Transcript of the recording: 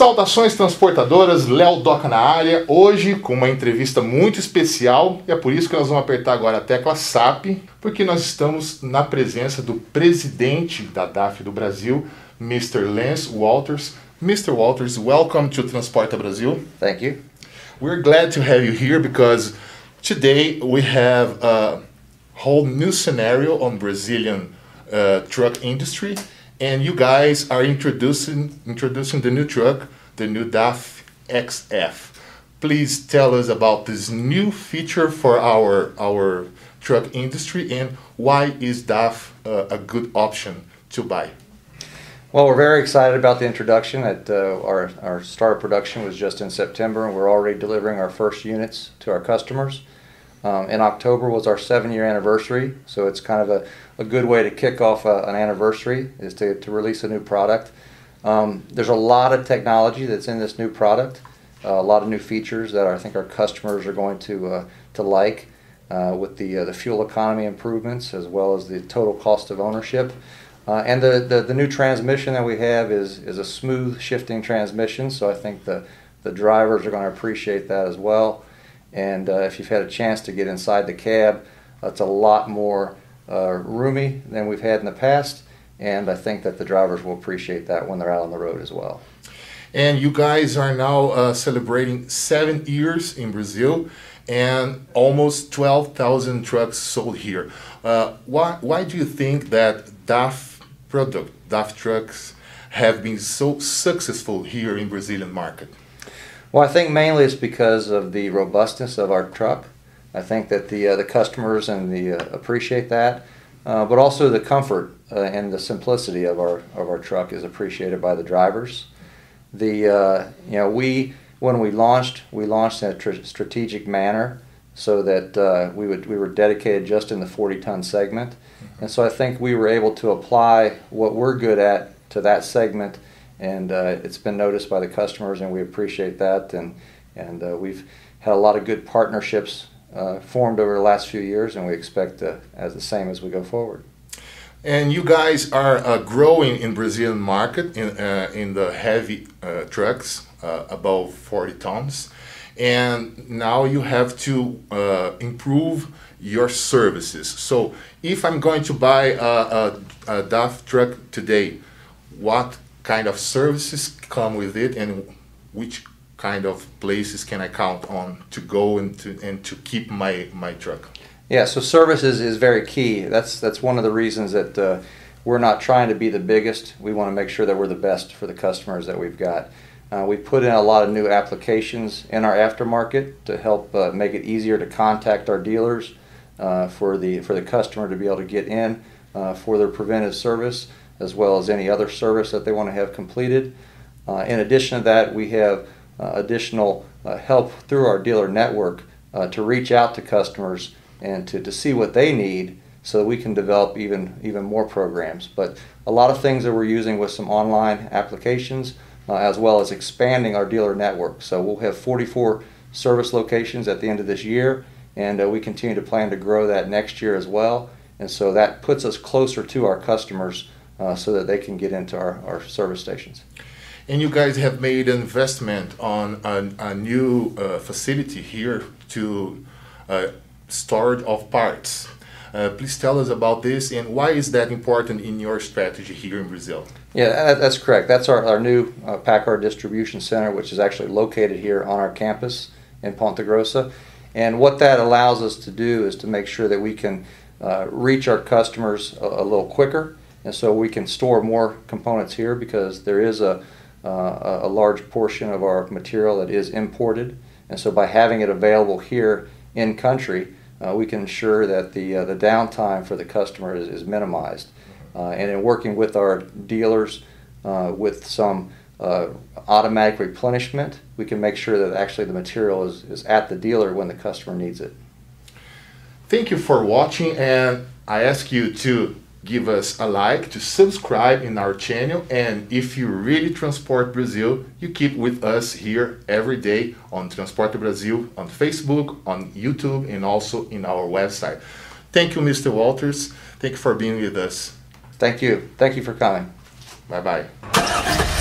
Saudações transportadoras, Léo Doca na área, hoje com uma entrevista muito especial e é por isso que nós vamos apertar agora a tecla SAP, porque nós estamos na presença do presidente da DAF do Brasil, Mr. Lance Walters. Mr. Walters, welcome to Transporta Brasil. Thank you. We're glad to have you here because today we have a whole new scenario on Brazilian uh, truck industry and you guys are introducing introducing the new truck, the new DAF XF. Please tell us about this new feature for our our truck industry and why is DAF uh, a good option to buy? Well, we're very excited about the introduction. At uh, our our start of production was just in September, and we're already delivering our first units to our customers. Um, in October was our seven year anniversary, so it's kind of a, a good way to kick off a, an anniversary is to, to release a new product. Um, there's a lot of technology that's in this new product, uh, a lot of new features that I think our customers are going to, uh, to like uh, with the, uh, the fuel economy improvements as well as the total cost of ownership. Uh, and the, the, the new transmission that we have is, is a smooth shifting transmission, so I think the, the drivers are going to appreciate that as well. And uh, if you've had a chance to get inside the cab, it's a lot more uh, roomy than we've had in the past. And I think that the drivers will appreciate that when they're out on the road as well. And you guys are now uh, celebrating seven years in Brazil and almost 12,000 trucks sold here. Uh, why, why do you think that DAF product, DAF trucks, have been so successful here in Brazilian market? Well, I think mainly it's because of the robustness of our truck. I think that the uh, the customers and the uh, appreciate that, uh, but also the comfort uh, and the simplicity of our of our truck is appreciated by the drivers. The uh, you know we when we launched we launched in a tr- strategic manner so that uh, we would we were dedicated just in the 40 ton segment, mm-hmm. and so I think we were able to apply what we're good at to that segment and uh, it's been noticed by the customers, and we appreciate that. And and uh, we've had a lot of good partnerships uh, formed over the last few years, and we expect as the same as we go forward. And you guys are uh, growing in Brazilian market in uh, in the heavy uh, trucks above 40 tons, and now you have to improve your services. So if I'm going to buy a, a, a DAF truck today, what kind of services come with it and which kind of places can I count on to go and to and to keep my my truck? Yeah, so services is very key. That's that's one of the reasons that uh, we're not trying to be the biggest. We want to make sure that we're the best for the customers that we've got. Uh, we put in a lot of new applications in our aftermarket to help uh, make it easier to contact our dealers uh, for the for the customer to be able to get in uh, for their preventive service as well as any other service that they want to have completed. Uh, in addition to that, we have uh, additional uh, help through our dealer network uh, to reach out to customers and to, to see what they need so that we can develop even, even more programs. But a lot of things that we're using with some online applications uh, as well as expanding our dealer network. So we'll have 44 service locations at the end of this year and uh, we continue to plan to grow that next year as well. And so that puts us closer to our customers uh, so that they can get into our, our service stations. And you guys have made an investment on a, a new uh, facility here to uh, storage of parts. Uh, please tell us about this and why is that important in your strategy here in Brazil? Yeah, that's correct. That's our, our new uh, PACCAR distribution center, which is actually located here on our campus in Ponta Grossa. And what that allows us to do is to make sure that we can uh, reach our customers a, a little quicker and so we can store more components here because there is a, uh, a large portion of our material that is imported. And so by having it available here in country, uh, we can ensure that the, uh, the downtime for the customer is, is minimized. Uh, and in working with our dealers uh, with some uh, automatic replenishment, we can make sure that actually the material is, is at the dealer when the customer needs it. Thank you for watching and I ask you to give us a like, to subscribe in our channel, and if you really transport Brazil, you keep with us here every day on Transporta Brasil on Facebook, on YouTube, and also in our website. Thank you, Mr. Walters. Thank you for being with us. Thank you. Thank you for coming. Bye bye.